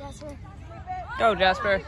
Jasper. Go, Jasper.